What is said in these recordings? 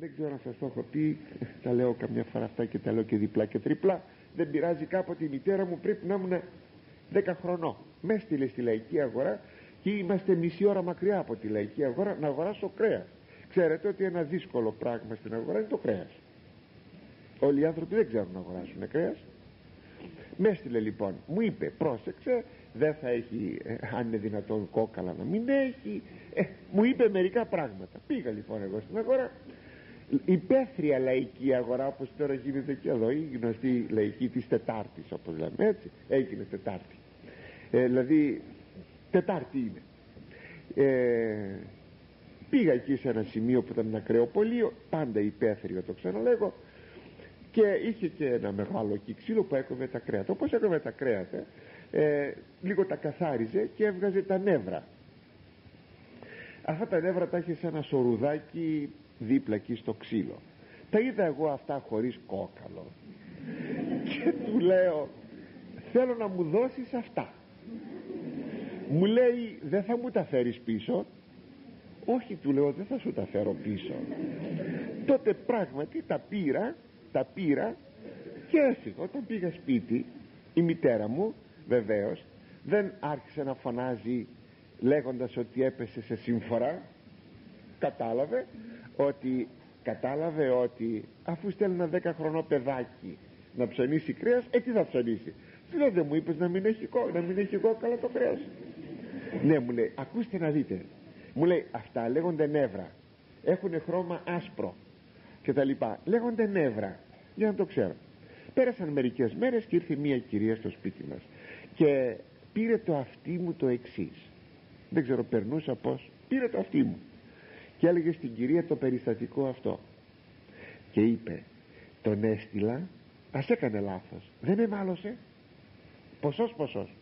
δεν ξέρω αν σας το έχω πει τα λέω καμιά φορά αυτά και τα λέω και διπλά και τριπλά δεν πειράζει κάποτε η μητέρα μου πρέπει να ήμουν 10 χρονών. Μες έστειλε στη λαϊκή αγορά και είμαστε μισή ώρα μακριά από τη λαϊκή αγορά να αγοράσω κρέας. ξέρετε ότι ένα δύσκολο πράγμα στην αγορά είναι το κρέας. Όλοι οι άνθρωποι δεν ξέρουν να αγοράσουν κρέας. Μες έστειλε λοιπόν. Μου είπε πρόσεξε δεν θα έχει ε, αν είναι δυνατόν κόκαλα να μην έχει. Ε, μου είπε μερικά πράγματα. Πήγα λοιπόν εγώ στην αγορά υπαίθρια λαϊκή αγορά όπως τώρα γίνεται και εδώ η γνωστή λαϊκή της Τετάρτης όπως λέμε έτσι έγινε Τετάρτη. Ε, δηλαδή Τετάρτη είναι. Ε, πήγα εκεί σε ένα σημείο που ήταν ένα κρεοπολείο πάντα υπαίθριο το ξαναλέγω και είχε και ένα μεγάλο εκεί ξύλο που έκοβε τα κρέατα. Όπως έκοβε τα κρέατα ε, λίγο τα καθάριζε και έβγαζε τα νεύρα. Αυτά τα νεύρα τα είχε σε ένα σορουδάκι δίπλα εκεί στο ξύλο. Τα είδα εγώ αυτά χωρίς κόκαλο. Και του λέω θέλω να μου δώσεις αυτά μου λέει δεν θα μου τα φέρεις πίσω όχι του λέω δεν θα σου τα φέρω πίσω τότε πράγματι τα πήρα τα πήρα και έφυγα. Όταν πήγα σπίτι η μητέρα μου βεβαίως δεν άρχισε να φωνάζει λέγοντας ότι έπεσε σε σύμφορα κατάλαβε ότι κατάλαβε ότι αφού στέλνει ένα δέκα χρονό παιδάκι να ψωνίσει κρέας ε τι θα ψωνίσει; Του δεν μου είπες να μην έχει, να μην έχει κόκαλα το κρέας. Ναι μου λέει ακούστε να δείτε μου λέει αυτά λέγονται νεύρα. Έχουν χρώμα άσπρο και τα λοιπά. Λέγονται νεύρα. Για να το ξέρω πέρασαν μερικές μέρες και ήρθε μια κυρία στο σπίτι μας και πήρε το αυτί μου το εξής. δεν ξέρω περνούσα πως πήρε το αυτί μου και έλεγε στην κυρία το περιστατικό αυτό. Και είπε τον έστειλα ας έκανε λάθος. Δεν με μάλωσε. Ποσός ποσός.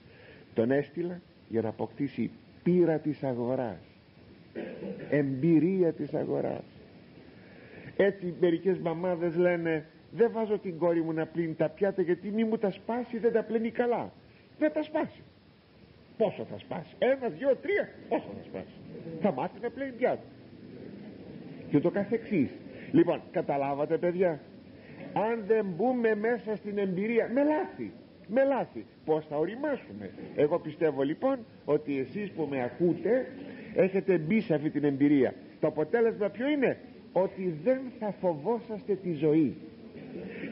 Τον έστειλα για να αποκτήσει πείρα της αγοράς. Εμπειρία της αγοράς. Έτσι μερικές μαμάδες λένε δεν βάζω την κόρη μου να πλύνει τα πιάτα γιατί μη μου τα σπάσει δεν τα πλύνει καλά δεν τα σπάσει. Πόσο θα σπάσει; Ένα, δυο, τρία. Πόσο θα σπάσει; Θα μάθει να πλύνει πιάτα και το καθεξής. Λοιπόν καταλάβατε παιδιά; Αν δεν μπούμε μέσα στην εμπειρία με λάθη με λάθη πως θα οριμάσουμε; Εγώ πιστεύω λοιπόν ότι εσείς που με ακούτε έχετε μπει σε αυτή την εμπειρία. Το αποτέλεσμα ποιο είναι; Ότι δεν θα φοβόσαστε τη ζωή.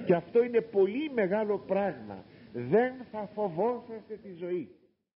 Και αυτό είναι πολύ μεγάλο πράγμα. Δεν θα φοβόσαστε τη ζωή